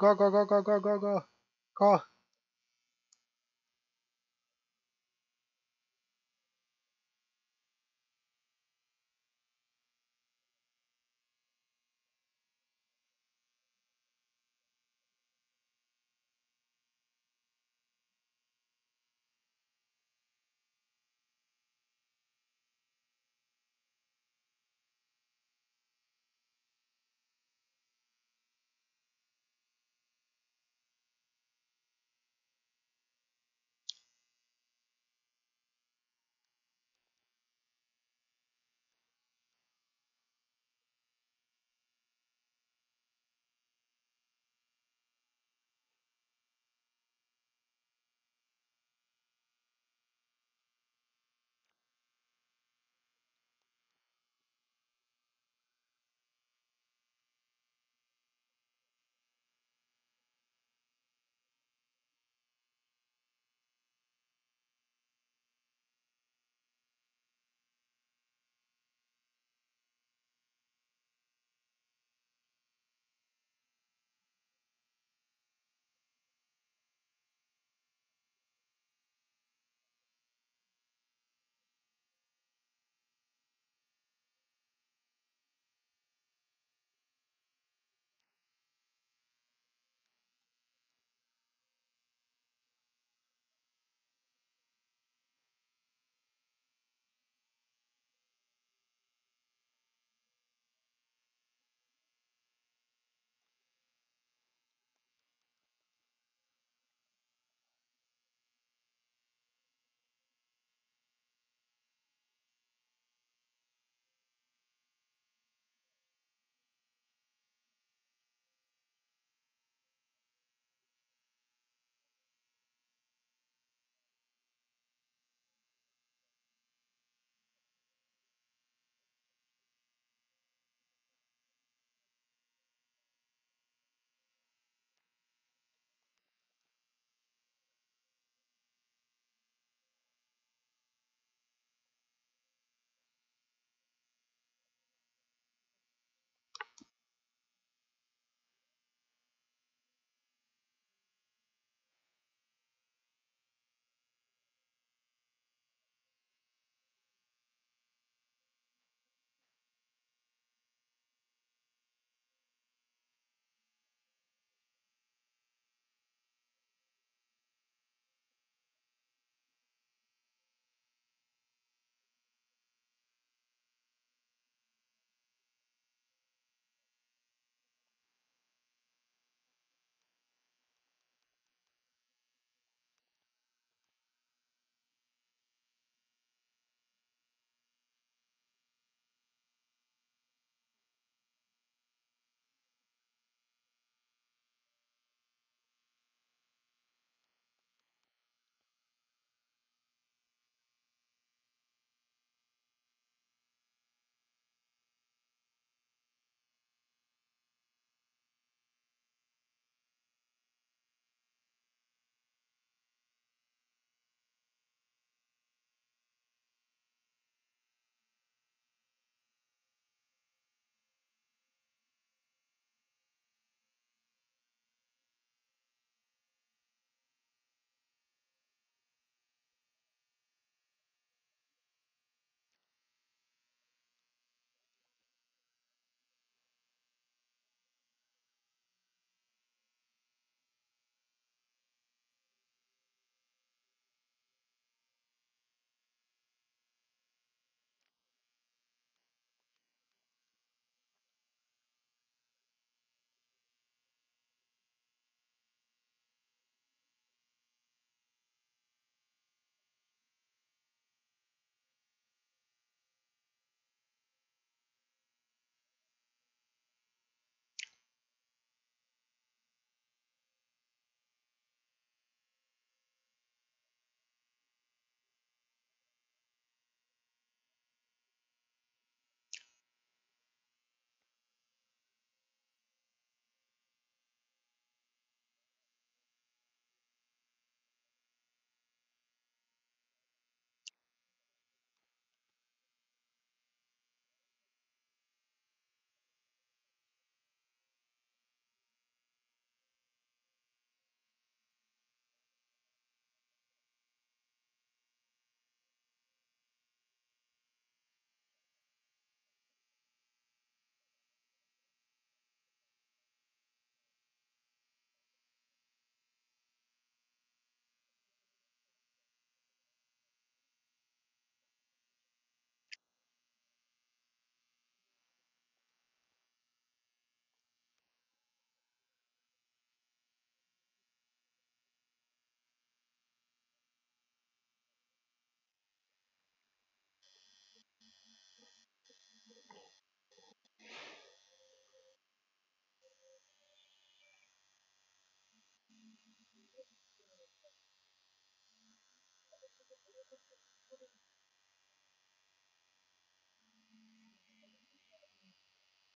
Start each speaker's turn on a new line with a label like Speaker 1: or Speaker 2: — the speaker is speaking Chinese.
Speaker 1: Go go go go go go go go